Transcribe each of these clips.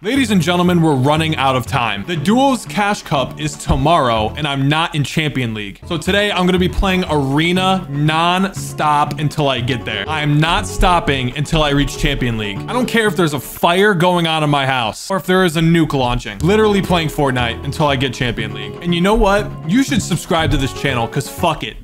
Ladies and gentlemen, we're running out of time. The Duos Cash Cup is tomorrow, and I'm not in Champion League. So today, I'm gonna be playing Arena non-stop until I get there. I am not stopping until I reach Champion League. I don't care if there's a fire going on in my house, or if there is a nuke launching. Literally playing Fortnite until I get Champion League. And you know what? You should subscribe to this channel, because fuck it.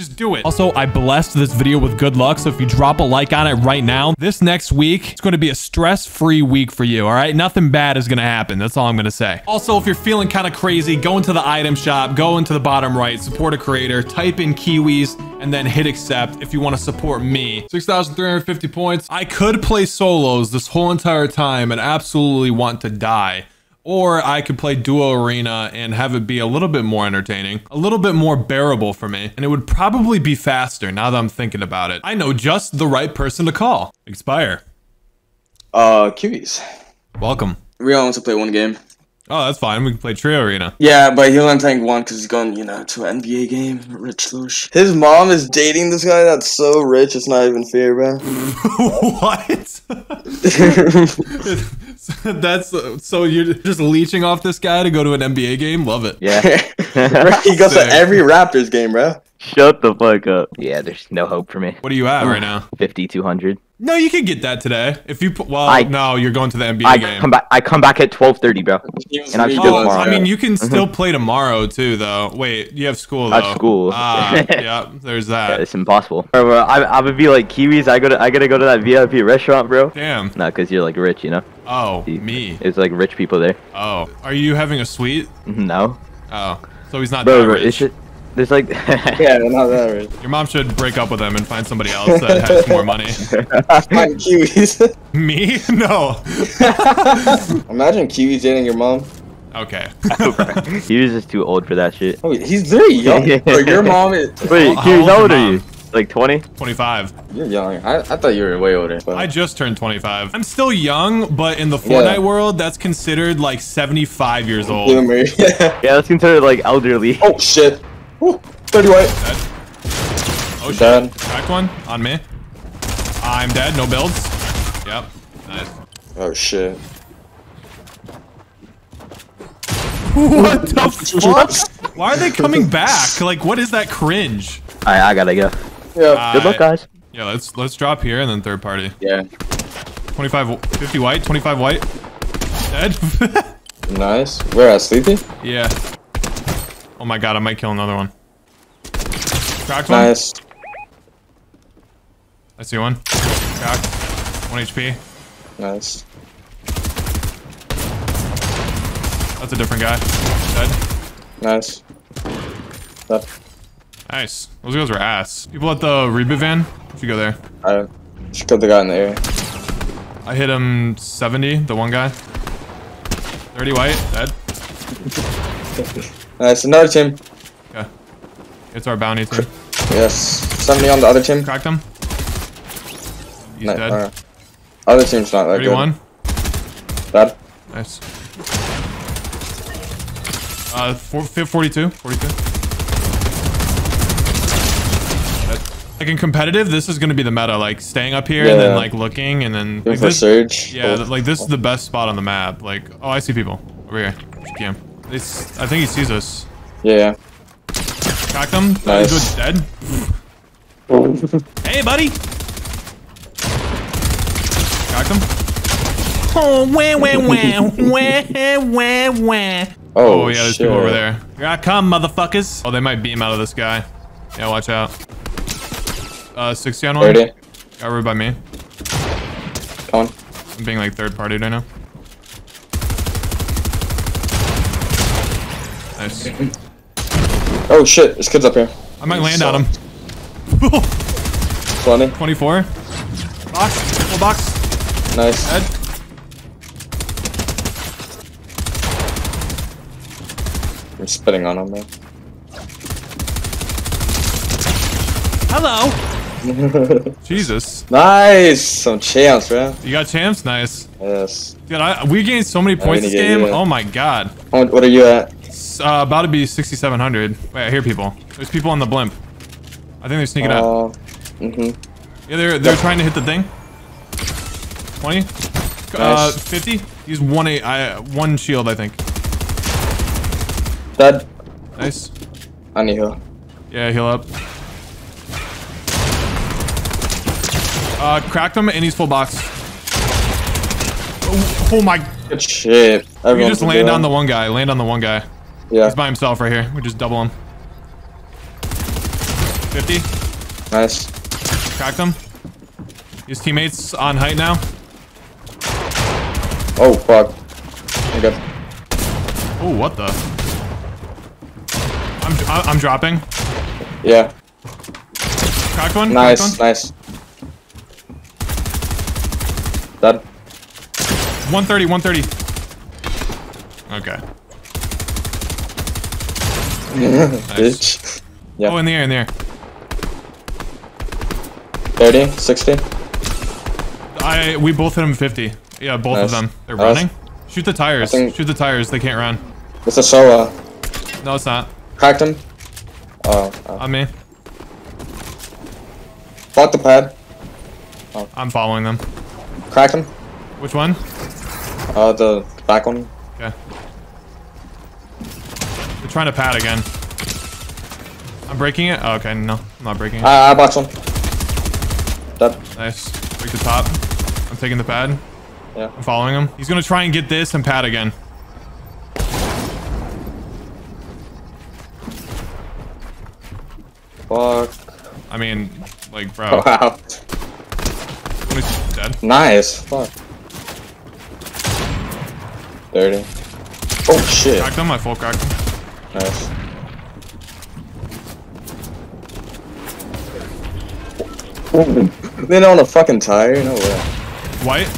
Just do it. Also, I blessed this video with good luck, so if you drop a like on it right now, this next week, it's going to be a stress-free week for you, all right? Nothing bad is going to happen. That's all I'm going to say. Also, if you're feeling kind of crazy, go into the item shop, go into the bottom right, support a creator, type in Kiwiz, and then hit accept if you want to support me. 6,350 points. I could play solos this whole entire time and absolutely want to die. Or I could play Duo Arena and have it be a little bit more entertaining, a little bit more bearable for me, and it would probably be faster now that I'm thinking about it. I know just the right person to call. Expire. Uh, Kiwiz. Welcome. We only wants to play one game. Oh, that's fine. We can play Trio Arena. Yeah, but he'll only playing one because he's going, you know, to an NBA game. Rich Lush. His mom is dating this guy that's so rich, it's not even fair, bro. what? that's so you're just leeching off this guy to go to an NBA game? Love it. Yeah. he goes Sick. to every Raptors game, bro. Shut the fuck up. Yeah, there's no hope for me. What are you at right now? 5200. No, you can get that today. If you put, well, I- no, you're going to the NBA I game. come back. I come back at 12:30, bro. And I'm He still does, tomorrow. I mean, you can still play tomorrow too, though. Wait, you have school though. I have school. Ah, yeah, there's Yeah, that. it's impossible. Bro, bro, I, I would be like Kiwiz. I go to. I gotta go to that VIP restaurant, bro. Damn. Not cause you're like rich, you know. Oh, me. It's like rich people there. Oh, are you having a suite? Mm-hmm, no, Oh, so he's not bro, that bro rich. it's just, there's like. Yeah, not that rich. Your mom should break up with him and find somebody else that has more money. Fine, Kiwiz. Me? No. Imagine Kiwiz dating your mom. Okay. he was just too old for that shit. Oh, he's very young. Bro, your mom is. Wait, How- how Kiwiz, old's how old are mom? you? Like 20? 25. You're young. I, I thought you were way older. But... I just turned 25. I'm still young, but in the Yeah. Fortnite world, that's considered like 75 years old. Boomer. Yeah. Yeah, that's considered like elderly. Oh shit. Woo. 30 white. Dead. Oh shit. Dead. Cracked one on me. I'm dead. No builds. Yep. Nice. Oh shit. What the fuck? Why are they coming back? Like, what is that cringe? Alright, I gotta go. Yeah. Good uh, luck, guys. Yeah, let's let's drop here and then third party. yeah. 25, 50 white, 25 white. Dead. Nice. Where at sleepy? yeah. Oh my god, I might kill another one. Cracked one. Nice. I see one. Cracked. One HP. Nice. That's a different guy. Dead. Nice. That, Nice. Those guys were ass. People at the reboot van. If you go there. I should cut the guy in the air. I hit him 70, the one guy. 30 white, dead. Nice. Another team. Yeah. It's our bounty team. Yes. 70 on the other team. Cracked him. He's Ni- dead. alright. Other team's not that 31. good. Bad. Nice. Uh, four, 42. 42. Dead. Like in competitive, this is gonna be the meta. Like staying up here and then like looking and then like this, Surge. Yeah, Oh. like this is the best spot on the map. Like, oh, I see people over here. GM. This, I think he sees us. Yeah, yeah. Cracked him. Nice. He's dead. Hey, buddy. Cracked him. Oh, wah, wah, wah, wah, wah, wah. Oh, Oh, yeah, there's shit. people over there. Here I come, motherfuckers. Oh, they might beam out of this guy. Yeah, watch out. Uh, 60 on one. 30. Got rid by me. Come on. I'm being like third party right now. Nice. Oh shit, there's kids up here. I might land on him. 20. 24. Box. Full box. Nice. Dead. I'm spitting on him, man. Hello. Jesus. Nice! Some champs, bro. You got champs? Nice. Yes. Dude, I, we gained so many points this game. you. Oh my god. What are you at? Uh, about to be 6,700. Wait, I hear people. There's people on the blimp. I think they're sneaking out. Uh, mm-hmm. Yeah, they're they're trying to hit the thing. 20. Uh, 50. He's one a I one shield, I think. Dead. Nice. I need heal. Yeah, heal up. Uh, cracked him and he's full box. Oh, oh my! Good shit. You Everyone just land on the one guy. Land on the one guy. Yeah. He's by himself right here. We just double him. 50. Nice. Cracked him. His teammates on height now. Oh fuck. I'm. Oh, what the? I'm, I'm, I'm dropping. Yeah. Cracked one. Nice. Cracked one. Nice. Dead. 130, 130. Okay. Bitch. Yeah. Oh, in the air, in the air. 30, 60. I we both hit him 50. Yeah, both of them. They're Nice. running. Shoot the tires. Shoot the tires. They can't run. It's a Soa. No, it's not. Cracked him. Oh. oh. On me. Block the pad. I'm following them. Crack him. Which one? Uh, the back one. Okay. They're trying to pad again. I'm breaking it. Oh, okay, no, I'm not breaking it. Ah, I box one. Dead. Nice. Break the top. I'm taking the pad. Yeah. I'm following him. He's gonna try and get this and pad again. Fuck. I mean, like, bro. Wow. He's dead. Nice. Fuck. 30. Oh shit. Cracked him. I full cracked him. Nice. Then on a fucking tire? No way. White.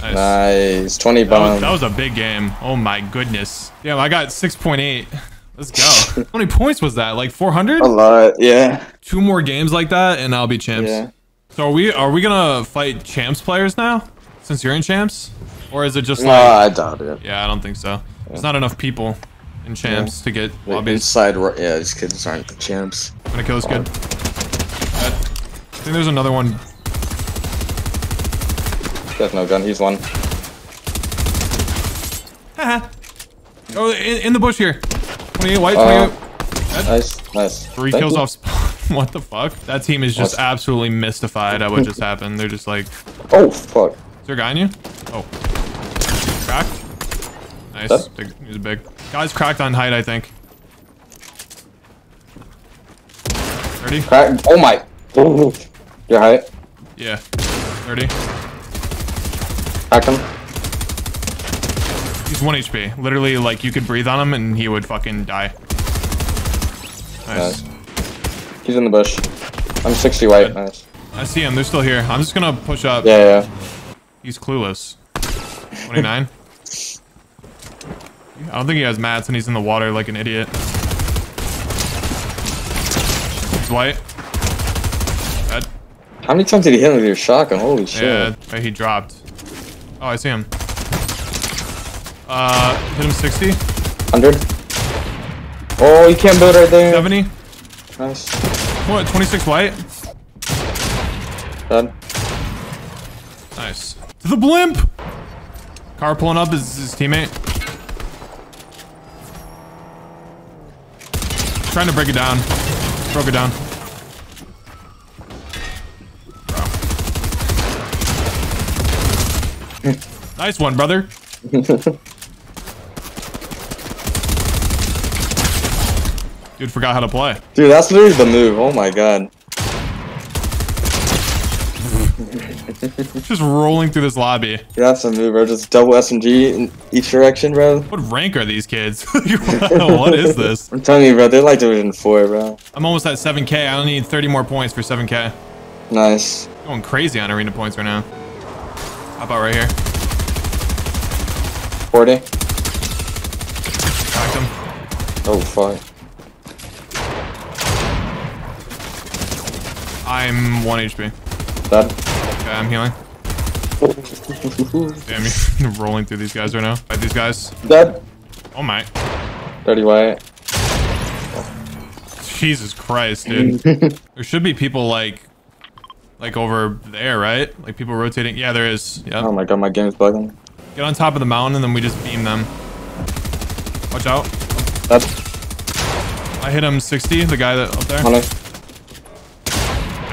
Nice. Nice. 20 That was, that was a big game. Oh my goodness. Damn, I got 6.8. Let's go. How many points was that? Like 400? a lot. Yeah. Two more games like that, and I'll be champs. Yeah. So are we are we gonna fight champs players now? Since you're in champs, or is it just No, like? I doubt it. Yeah, I don't think so. There's not enough people in champs to get Like, lobbies. inside, yeah, these kids aren't the champs. I'm gonna kill this kid. I think there's another one. Has no gun. He's one. oh, in, in the bush here. 28 white, Uh, 28. Nice. Nice. Three Thank kills you. off. what the fuck? That team is just What? absolutely mystified at what just happened. They're just like, Oh, fuck. Is there a guy in you? Oh. Cracked. Nice. Big, he's big. Guy's cracked on height, I think. 30? Crack. Oh my. Your height. Yeah. 30. Crack him. He's 1 HP. Literally, like, you could breathe on him and he would fucking die. Nice. Nice. He's in the bush. I'm 60 white. Nice. I see him. They're still here. I'm just gonna push up. Yeah, yeah. He's clueless. 29. I don't think he has mats and he's in the water like an idiot. He's white. Dead. How many times did he hit him with your shotgun? Holy shit. Yeah, right, he dropped. Oh, I see him. Uh, hit him 60, 100. Oh, you can't build right there. 70. Nice. What, 26 white? Dead. Nice. To the blimp! Car pulling up is his teammate. Trying to break it down. Broke it down. Nice one, brother. Dude forgot how to play. Dude, that's literally the move. Oh my god. Just rolling through this lobby. That's a move, bro. Just double SMG in each direction, bro. What rank are these kids? what is this? I'm telling you, bro. They're like Division 4, bro. I'm almost at 7k. I only need 30 more points for 7k. Nice. Going crazy on arena points right now. How about right here? 40. Cracked him. Oh, fuck. I'm 1 HP. Dead. Okay, I'm healing. Damn, you're rolling through these guys right now. Fight these guys. Dead. Oh my. 30 white. Jesus Christ, dude. there should be people like, like over there, right? Like people rotating. Yeah, there is. Yeah. Oh my god, my game is bugging. Get on top of the mountain and then we just beam them. Watch out. That's I hit him 60, the guy that up there.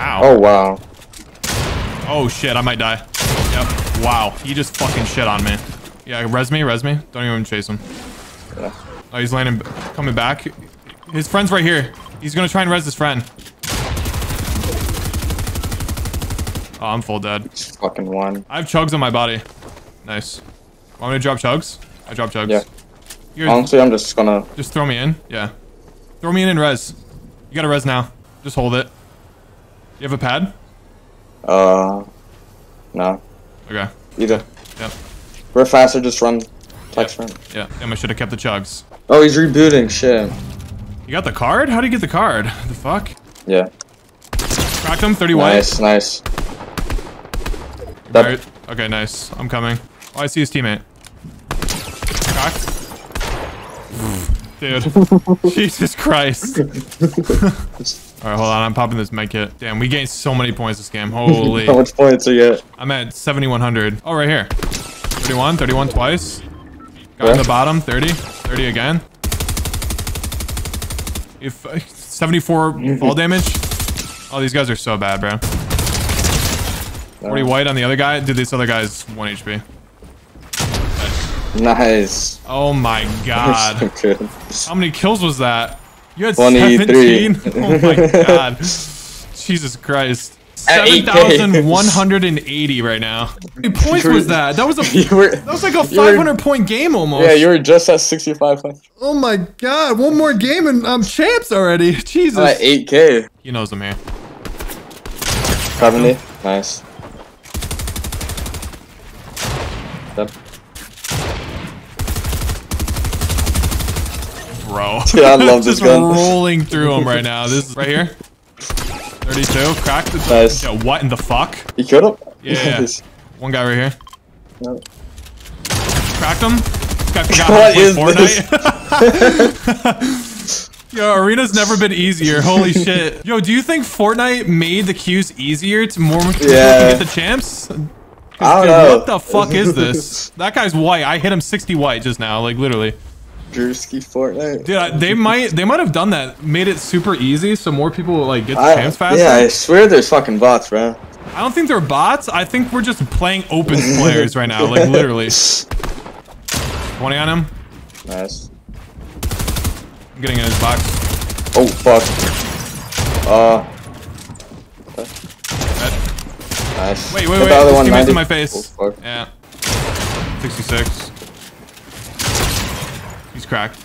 Ow. Oh wow. Oh shit, I might die. Yep. Wow. He just fucking shit on me. Yeah, res me, res me. Don't even chase him. Yeah. Oh, he's landing, coming back. His friend's right here. He's gonna try and res his friend. Oh, I'm full dead. It's fucking one. I have chugs on my body. Nice. Want me to drop chugs? I drop chugs. Yeah. Here, Honestly, I'm just gonna. just throw me in. Yeah. Throw me in and res. You got to res now. Just hold it. You have a pad? Uh. No. Okay. Either. Yep. We're faster. Just run. Text run. Yeah. Damn, I should have kept the chugs. Oh, he's rebooting. Shit. You got the card? How do you get the card? The fuck? Yeah. Cracked him. 30 white. Nice. Nice. Right. Okay, nice. I'm coming. Oh, I see his teammate. Cracked. Dude. Jesus Christ. Alright, hold on. I'm popping this med kit. Damn, we gained so many points this game. Holy. How much points are you at? I'm at 7,100. Oh, right here. 31, 31 twice. Got in Yeah. the bottom, 30. 30 again. If uh, 74 fall damage. Oh, these guys are so bad, bro. 40 white on the other guy. Dude, this other guy's 1 HP. Nice. Oh my god. So. How many kills was that? You had 23. 17? Oh my god. Jesus Christ. At 8K. 7,180 right now. How many points was that? That was a were. that was like a You were- 500 point game almost. Yeah, you were just at 65 points. Oh my god, one more game and I'm champs already. Jesus. I'm at 8k. He knows I'm here. 70. Nice. Bro. Dude, I love this Just gun. rolling through him right now. This is right here. 32. Cracked it. Nice. Yeah, what in the fuck? You killed him? Yeah. Nice. One guy right here. No. Cracked him. This guy forgot What is to Fortnite. Yo, arena's never been easier. Holy shit. Yo, do you think Fortnite made the queues easier to more people Yeah. can get the champs? I don't dude, know. What the fuck is this? that guy's white. I hit him 60 white just now, like literally. Drewski Fortnite. Dude, I, they might they might have done that, made it super easy so more people like get the champs faster. yeah, I swear there's fucking bots, bro. I don't think they're bots. I think we're just playing open players right now, like literally. 20 on him. Nice. I'm getting in his box. Oh, fuck. Uh, Red. nice. Wait, wait, Hit wait. The other one, teammate's 90. in my face. Oh, fuck. Yeah. 66. He's cracked.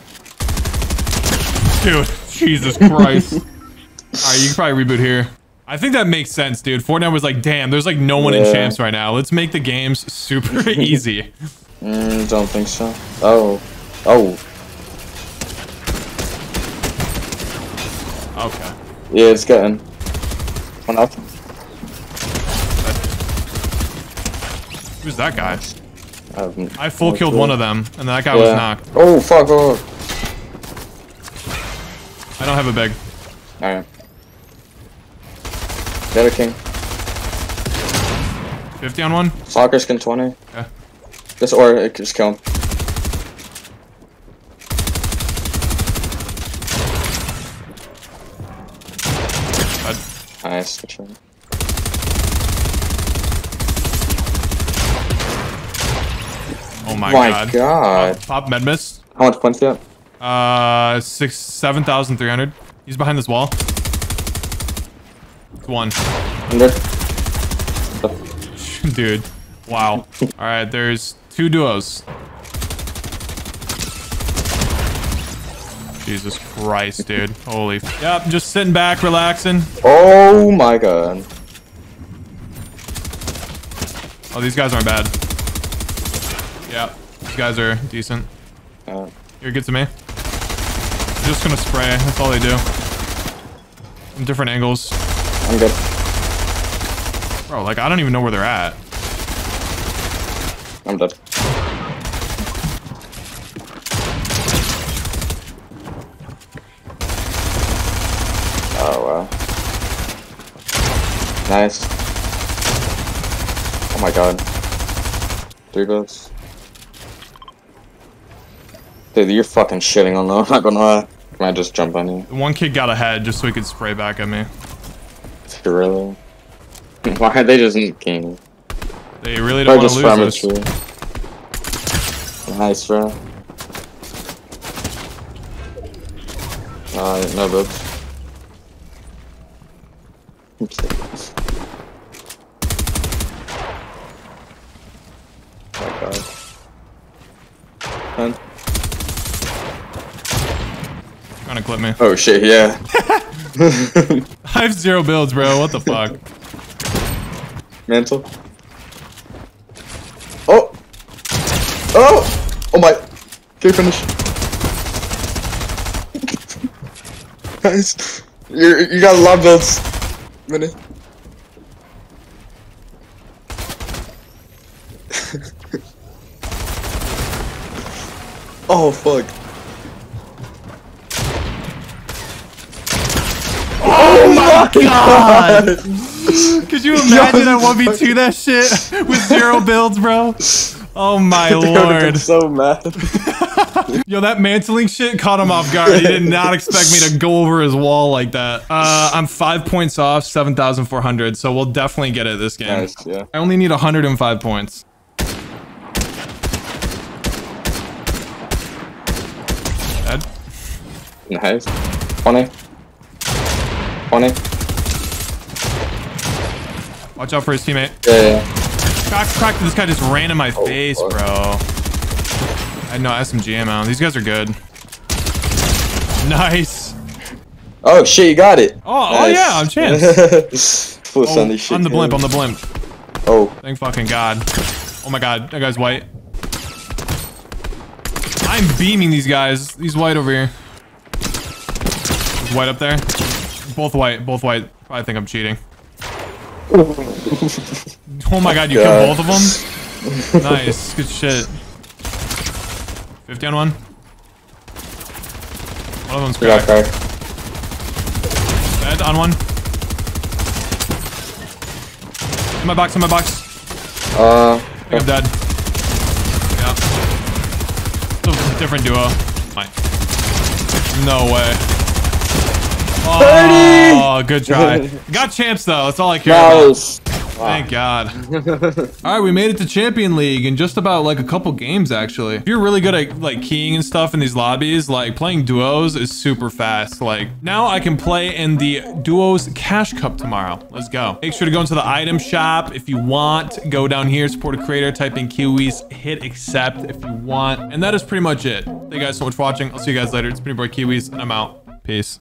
Dude, Jesus Christ. Alright, you can probably reboot here. I think that makes sense, dude. Fortnite was like, damn, there's like no one in champs right now. Let's make the games super easy. Mm, don't think so. Oh. Oh. Okay. Yeah, it's getting. One up. Who's that guy? I, full killed one of them, and that guy was knocked. Oh, fuck. Oh. I don't have a big. Alright. Get a king. 50 on one? Soccer skin 20. Yeah. Just or it just kill him. Nice. Good shot. Oh my, My god. god. Pop, pop med miss. How much points you at? Uh, six, 7,300. He's behind this wall. It's one. Dude. Wow. Alright, there's two duos. Jesus Christ, dude. Holy. f- Yep, just sitting back, relaxing. Oh my god. Oh, these guys aren't bad. Yep, these guys are decent. Uh, You're good to me. I'm just gonna spray. That's all they do. From different angles. I'm good. Bro, like, I don't even know where they're at. I'm dead. Oh wow. Nice. Oh my god. Three bullets. Dude, you're fucking shitting on them. I'm not gonna lie. I might just jump on you. One kid got ahead just so he could spray back at me. Really. Why are they just king? They really don't want to lose this. Nice, bro. Uh, no builds. Oh god. Hun. Trying to clip me. Oh shit, yeah. I have zero builds, bro. What the fuck? Mantle. Oh! Oh! Oh my! Can you finish? nice. You you got a lot of builds. Minute. oh fuck. Oh god! Could you imagine I 1v2 that shit with zero builds, bro? Oh my They would've been lord. so mad. Yo, that mantling shit caught him off guard. He did not expect me to go over his wall like that. Uh, I'm five points off, 7,400, so we'll definitely get it this game. nice, yeah. I only need 105 points. Dead. Nice. 20. 20. Watch out for his teammate. Yeah, yeah, yeah. Crack, crack, this guy just ran in my oh, face, fuck. bro. I no SMG ammo. These guys are good. Nice. Oh shit, you got it. Oh, oh yeah, I'm chance. Full Oh, Sunday shit. I'm the blimp. I'm the blimp. Oh, Thank fucking God. Oh my God, that guy's white. I'm beaming these guys. He's white over here. He's white up there. Both white, both white. I think I'm cheating. Oh my God, you God. killed both of them? Nice, good shit. 50 on one. One of them's we got cracked. crack. Dead on one. In my box, in my box. Uh, I think I'm dead. Yeah. It's a different duo. Fine. No way. Oh, good try. Got champs though. That's all I care about. Thank God. All right, we made it to Champion League in just about like a couple games actually. If you're really good at like keying and stuff in these lobbies, like playing duos is super fast. Like now I can play in the duos cash cup tomorrow. Let's go. Make sure to go into the item shop if you want. Go down here, support a creator, type in Kiwiz, hit accept if you want. And that is pretty much it. Thank you guys so much for watching. I'll see you guys later. It's been your boy Kiwiz and I'm out. Peace.